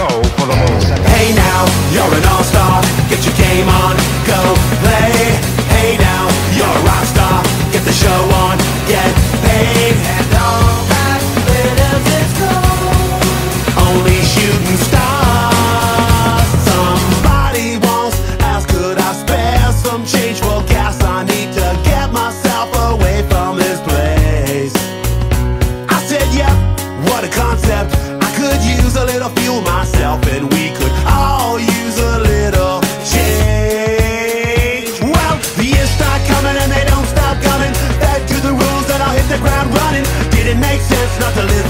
Go, for the moon. Hey now, you're an all-star. Get your game on, go play. Hey now, you're a rock star. Get the show on, get not to live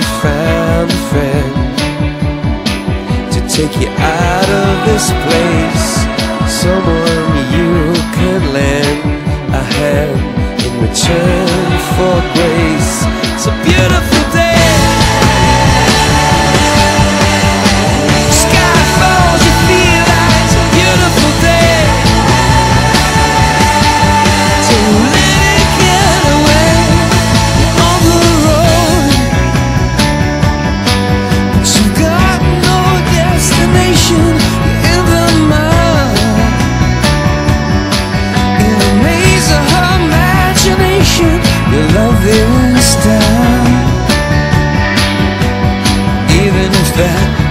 found a friend to take you out of this place. Someone you can lend a hand in return for grace. A beautiful that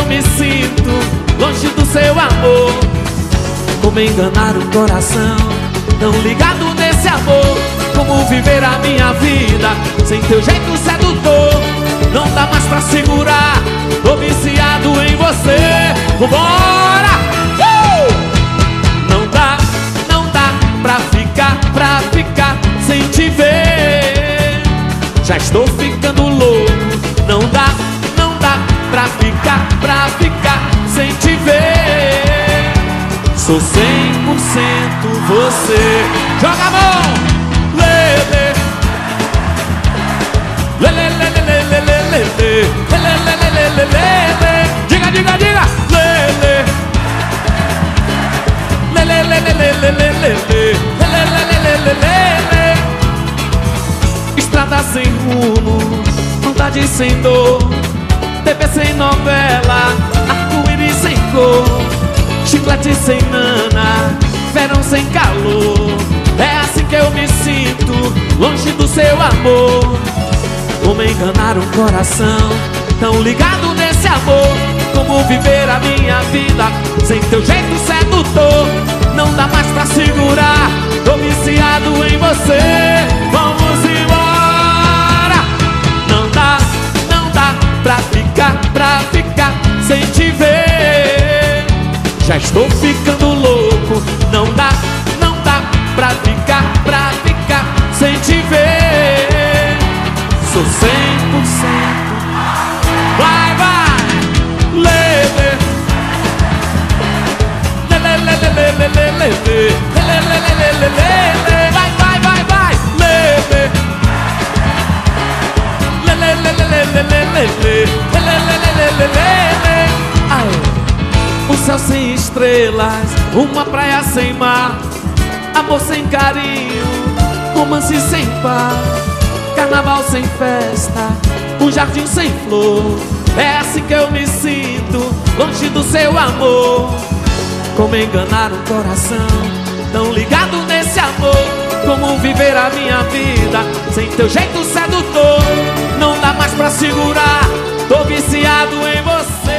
eu me sinto, longe do seu amor. Como enganar o coração, tão ligado nesse amor. Como viver a minha vida sem teu jeito sedutor. Não dá mais pra segurar, tô viciado em você. Vambora! Uh! Não dá, não dá pra ficar, pra ficar sem te ver. Já estou ficando ficar, pra ficar sem te ver. Sou 100% você. Joga a mão! Lele. Lele, lele, lele, lele, lele. Lele, lele, lele. Diga, diga, diga. Lele. Lele, lele, lele, lele, lele. Lele, lele, lele. Estrada sem rumo, vontade sem dor sem novela, arco-íris sem cor Chiclete sem nana, verão sem calor. É assim que eu me sinto, longe do seu amor. Como enganar um coração, tão ligado nesse amor. Como viver a minha vida, sem teu estou ficando louco. Não dá, não dá pra ficar, pra ficar sem te ver. Sou 100% estrelas Uma praia sem mar Amor sem carinho Romance sem par Carnaval sem festa Um jardim sem flor. É assim que eu me sinto Longe do seu amor. Como enganar um coração Tão ligado nesse amor? Como viver a minha vida Sem teu jeito sedutor? Não dá mais pra segurar Tô viciado em você